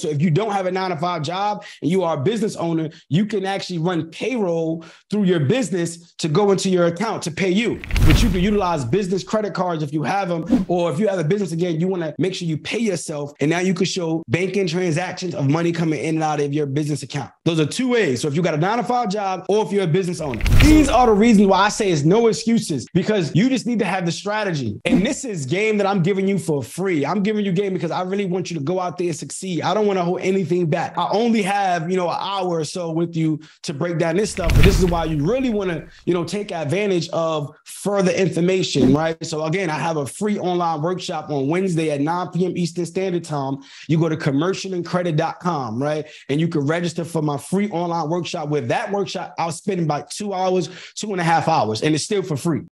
So if you don't have a nine to five job and you are a business owner, you can actually run payroll through your business to go into your account to pay you. But you can utilize business credit cards if you have them, or if you have a business again, you want to make sure you pay yourself. And now you can show banking transactions of money coming in and out of your business account. Those are two ways. So if you got a nine to five job or if you're a business owner, these are the reasons why I say it's no excuses because you just need to have the strategy. And this is game that I'm giving you for free. I'm giving you game because I really want you to go out there and succeed. I don't want to hold anything back. I only have, you know, an hour or so with you to break down this stuff. But this is why you really want to, you know, take advantage of further information, right? So again, I have a free online workshop on Wednesday at 9 p.m. Eastern Standard Time. You go to commercialandcredit.com, right? And you can register for my free online workshop. With that workshop, I'll spend about two hours, two and a half hours, and it's still for free.